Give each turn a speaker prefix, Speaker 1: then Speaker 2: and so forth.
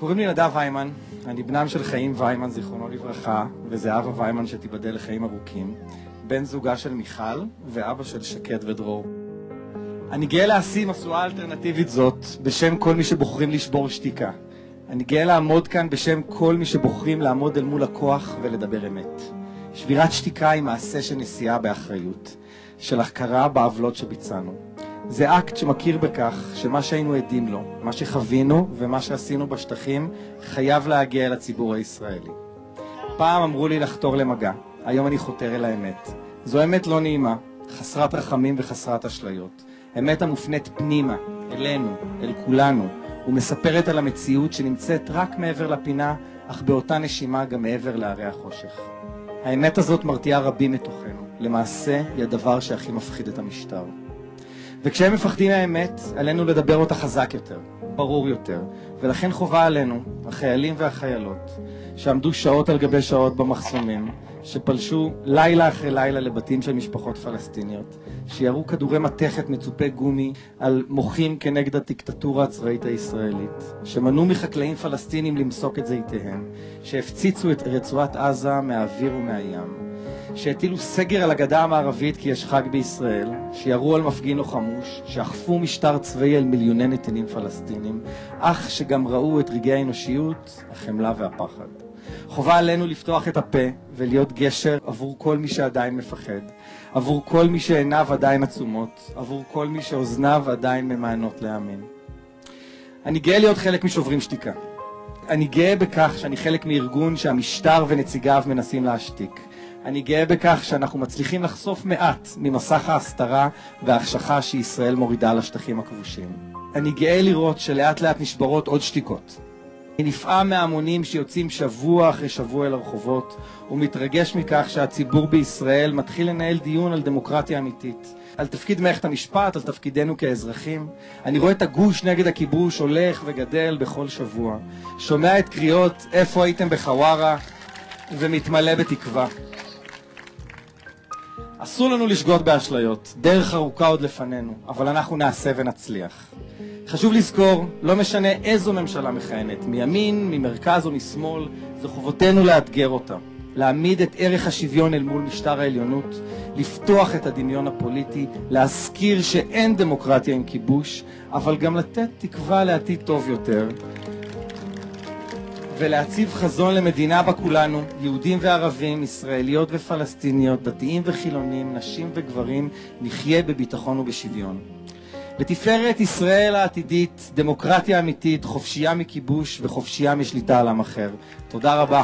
Speaker 1: קוראים לי נדב ויימן, אני בנם של חיים ויימן, זיכרונו לברכה, וזהבה ויימן שתיבדל לחיים ארוכים, בן זוגה של מיכל ואבא של שקד ודרור. אני גאה להשיא משואה אלטרנטיבית זאת בשם כל מי שבוחרים לשבור שתיקה. אני גאה לעמוד כאן בשם כל מי שבוחרים לעמוד אל מול הכוח ולדבר אמת. שבירת שתיקה היא מעשה של נשיאה באחריות, של הכרה בעוולות שביצענו. זה אקט שמכיר בכך שמה שהיינו עדים לו, מה שחווינו ומה שעשינו בשטחים, חייב להגיע אל הציבור הישראלי. פעם אמרו לי לחתור למגע, היום אני חותר אל האמת. זו אמת לא נעימה, חסרת רחמים וחסרת אשליות. אמת המופנית פנימה, אלינו, אל כולנו, ומספרת על המציאות שנמצאת רק מעבר לפינה, אך באותה נשימה גם מעבר להרי החושך. האמת הזאת מרתיעה רבים מתוכנו. למעשה, היא הדבר שהכי מפחיד את המשטר. וכשהם מפחדים מהאמת, עלינו לדבר אותה חזק יותר, ברור יותר, ולכן חובה עלינו, החיילים והחיילות, שעמדו שעות על גבי שעות במחסומים, שפלשו לילה אחרי לילה לבתים של משפחות פלסטיניות, שירו כדורי מתכת מצופי גומי על מוחים כנגד הדיקטטורה הצבאית הישראלית, שמנעו מחקלאים פלסטינים למסוק את זיתיהם, שהפציצו את רצועת עזה מהאוויר ומהים, שהטילו סגר על הגדה המערבית כי יש חג בישראל, שירו על מפגין או חמוש, שאכפו משטר צבאי על מיליוני נתינים פלסטינים, אך שגם ראו את רגעי האנושיות, החמלה והפחד. חובה עלינו לפתוח את הפה ולהיות גשר עבור כל מי שעדיין מפחד, עבור כל מי שעיניו עדיין עצומות, עבור כל מי שאוזניו עדיין ממאנות להאמין. אני גאה להיות חלק משוברים שתיקה. אני גאה בכך שאני חלק מארגון שהמשטר ונציגיו מנסים להשתיק. אני גאה בכך שאנחנו מצליחים לחשוף מעט ממסך ההסתרה וההחשכה שישראל מורידה לשטחים הכבושים. אני גאה לראות שלאט לאט נשברות עוד שתיקות. אני נפעם מההמונים שיוצאים שבוע אחרי שבוע אל הרחובות, ומתרגש מכך שהציבור בישראל מתחיל לנהל דיון על דמוקרטיה אמיתית. על תפקיד מערכת המשפט, על תפקידנו כאזרחים. אני רואה את הגוש נגד הכיבוש הולך וגדל בכל שבוע. שומע את קריאות איפה הייתם בחווארה ומתמלא בתקווה. אסור לנו לשגות באשליות, דרך ארוכה עוד לפנינו, אבל אנחנו נעשה ונצליח. חשוב לזכור, לא משנה איזו ממשלה מכהנת, מימין, ממרכז או משמאל, זו חובתנו לאתגר אותה. להעמיד את ערך השוויון אל מול משטר העליונות, לפתוח את הדמיון הפוליטי, להזכיר שאין דמוקרטיה עם כיבוש, אבל גם לתת תקווה לעתיד טוב יותר, ולהציב חזון למדינה בה כולנו, יהודים וערבים, ישראליות ופלסטיניות, דתיים וחילונים, נשים וגברים, נחיה בביטחון ובשוויון. לתפארת ישראל העתידית, דמוקרטיה אמיתית, חופשייה מכיבוש וחופשייה משליטה על עם אחר. תודה רבה.